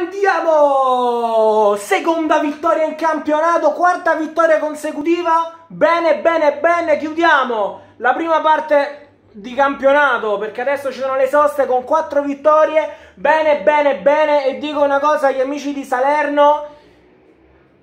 Andiamo! Seconda vittoria in campionato, quarta vittoria consecutiva. Bene, bene, bene, chiudiamo la prima parte di campionato perché adesso ci sono le soste con quattro vittorie. Bene, bene, bene. E dico una cosa agli amici di Salerno.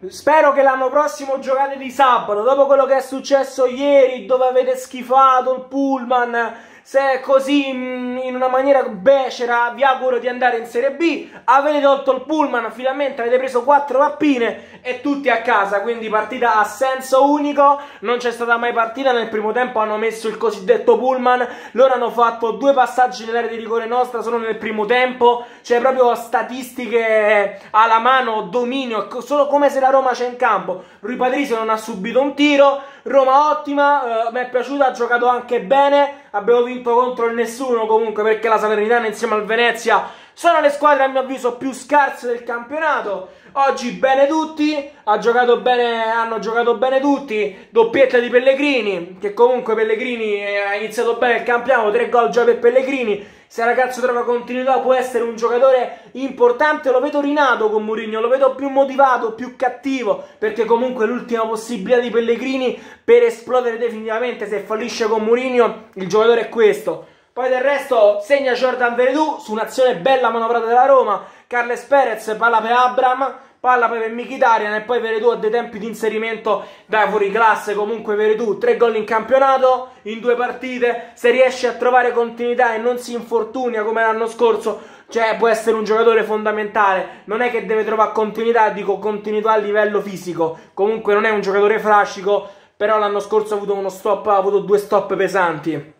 Spero che l'anno prossimo giocate di sabato, dopo quello che è successo ieri, dove avete schifato il pullman, se è così mm, in una maniera becera, vi auguro di andare in Serie B. Avete tolto il pullman, finalmente avete preso quattro mappine e tutti a casa. Quindi partita a senso unico. Non c'è stata mai partita. Nel primo tempo hanno messo il cosiddetto pullman. Loro hanno fatto due passaggi nell'area di rigore nostra solo nel primo tempo. Cioè, proprio statistiche alla mano, dominio, solo come se la Roma c'è in campo. Rui Patrizio non ha subito un tiro. Roma ottima, eh, mi è piaciuta, ha giocato anche bene. Abbiamo vinto contro il nessuno comunque perché la Salernitana insieme al Venezia sono le squadre a mio avviso più scarse del campionato. Oggi bene tutti, giocato bene, hanno giocato bene tutti. Doppietta di Pellegrini, che comunque Pellegrini ha iniziato bene il campionato, tre gol già per Pellegrini. Se il ragazzo trova continuità può essere un giocatore importante, lo vedo rinato con Mourinho, lo vedo più motivato, più cattivo, perché comunque è l'ultima possibilità di Pellegrini per esplodere definitivamente, se fallisce con Mourinho il giocatore è questo. Poi del resto segna Jordan Veredù su un'azione bella manovrata della Roma, Carles Perez palla per Abram, palla per Mkhitaryan e poi Veredù a dei tempi di inserimento da fuori classe. Comunque Veredù tre gol in campionato in due partite. Se riesce a trovare continuità e non si infortunia come l'anno scorso cioè può essere un giocatore fondamentale. Non è che deve trovare continuità dico continuità a livello fisico. Comunque non è un giocatore frascico però l'anno scorso ha avuto uno stop ha avuto due stop pesanti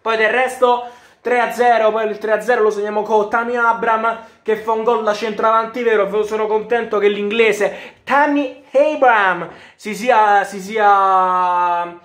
poi del resto 3-0, poi il 3-0 lo segniamo con Tammy Abram che fa un gol da centravanti vero, sono contento che l'inglese Tammy Abram si sia, si sia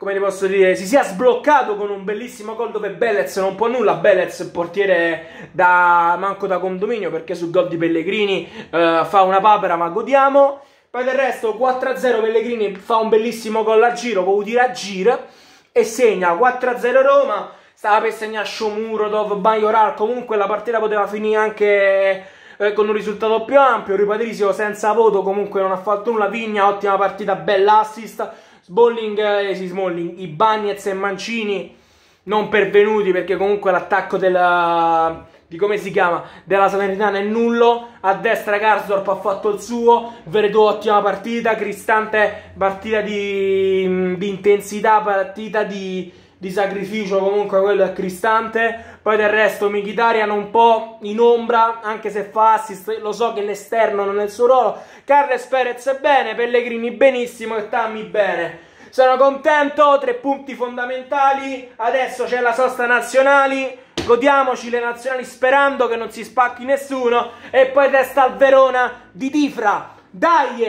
come ti posso dire, si sia sbloccato con un bellissimo gol dove Bellez non può nulla, Bellez portiere da manco da condominio perché sul gol di Pellegrini eh, fa una papera ma godiamo. Poi del resto 4-0 Pellegrini fa un bellissimo gol a giro, dire a giro e segna 4-0 Roma. Stava per segnare Shomurodov, Bajoral, comunque la partita poteva finire anche eh, con un risultato più ampio, Ripatrisio senza voto comunque non ha fatto nulla, Vigna ottima partita, bella assist, Smalling, eh, sì, Smalling, i Bagnets e Mancini non pervenuti perché comunque l'attacco della di come si chiama della Salernitana è nullo. A destra Garsdorp ha fatto il suo Veretù ottima partita. Cristante partita di, di intensità partita di di sacrificio comunque quello è Cristante. Poi del resto Michitarian un po' in ombra anche se fa assist lo so che l'esterno non è il suo ruolo. Carles Perez bene Pellegrini benissimo e Tammy bene sono contento tre punti fondamentali. Adesso c'è la sosta nazionali. Godiamoci le nazionali sperando che non si spacchi nessuno. E poi testa al Verona di Tifra dai